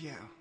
Yeah.